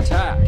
Attack!